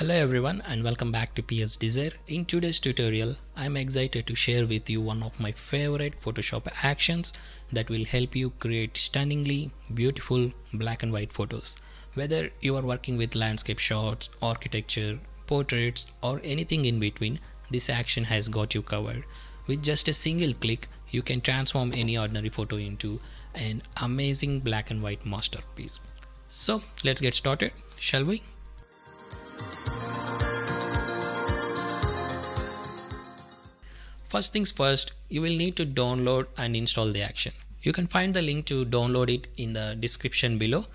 Hello everyone and welcome back to PS Desire. In today's tutorial, I'm excited to share with you one of my favorite Photoshop actions that will help you create stunningly beautiful black and white photos. Whether you are working with landscape shots, architecture, portraits or anything in between, this action has got you covered. With just a single click, you can transform any ordinary photo into an amazing black and white masterpiece. So let's get started, shall we? First things first, you will need to download and install the action. You can find the link to download it in the description below.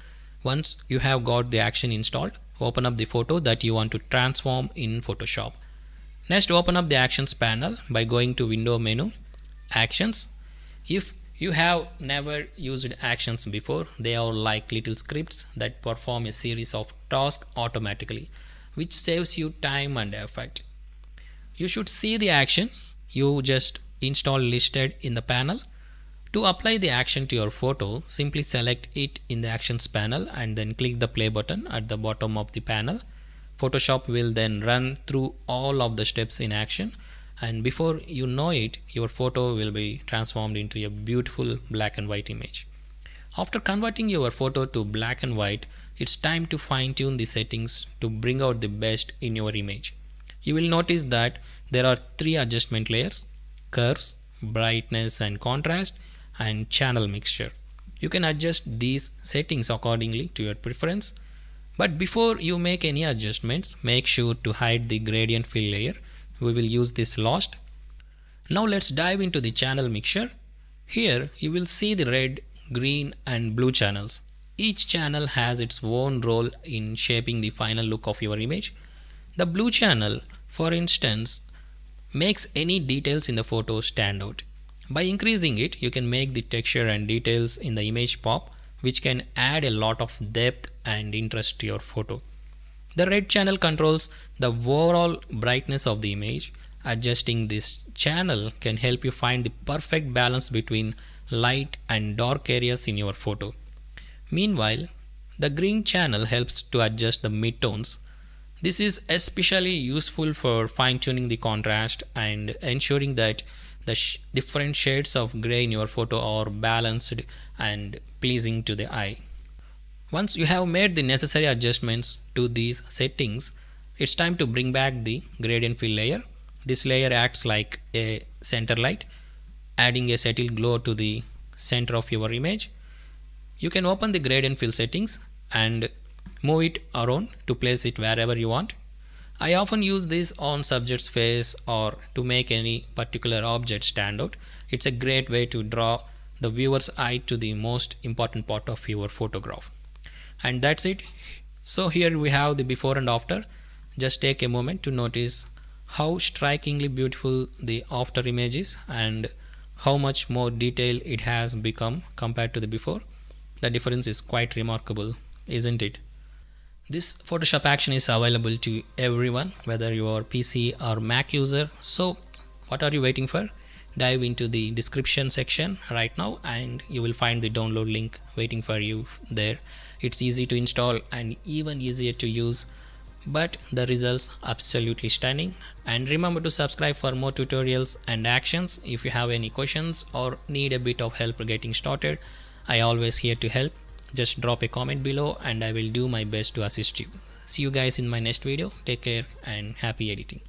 Once you have got the action installed, open up the photo that you want to transform in Photoshop. Next, open up the Actions panel by going to Window menu, Actions. If you have never used actions before, they are like little scripts that perform a series of tasks automatically, which saves you time and effort. You should see the action you just install listed in the panel. To apply the action to your photo, simply select it in the actions panel and then click the play button at the bottom of the panel. Photoshop will then run through all of the steps in action and before you know it, your photo will be transformed into a beautiful black and white image. After converting your photo to black and white, it's time to fine tune the settings to bring out the best in your image. You will notice that there are three adjustment layers curves, brightness and contrast and channel mixer. You can adjust these settings accordingly to your preference. But before you make any adjustments, make sure to hide the gradient fill layer. We will use this last. Now let's dive into the channel mixer. Here you will see the red, green and blue channels. Each channel has its own role in shaping the final look of your image. The blue channel, for instance, makes any details in the photo stand out. By increasing it, you can make the texture and details in the image pop, which can add a lot of depth and interest to your photo. The red channel controls the overall brightness of the image. Adjusting this channel can help you find the perfect balance between light and dark areas in your photo. Meanwhile, the green channel helps to adjust the midtones this is especially useful for fine-tuning the contrast and ensuring that the sh different shades of gray in your photo are balanced and pleasing to the eye. Once you have made the necessary adjustments to these settings, it's time to bring back the gradient fill layer. This layer acts like a center light, adding a subtle glow to the center of your image. You can open the gradient fill settings and move it around to place it wherever you want. I often use this on subject's face or to make any particular object stand out. It's a great way to draw the viewer's eye to the most important part of your photograph. And that's it. So here we have the before and after. Just take a moment to notice how strikingly beautiful the after image is and how much more detail it has become compared to the before. The difference is quite remarkable, isn't it? This Photoshop action is available to everyone whether you are PC or Mac user. So what are you waiting for? Dive into the description section right now and you will find the download link waiting for you there. It's easy to install and even easier to use but the results absolutely stunning and remember to subscribe for more tutorials and actions if you have any questions or need a bit of help getting started i always here to help just drop a comment below and I will do my best to assist you. See you guys in my next video. Take care and happy editing.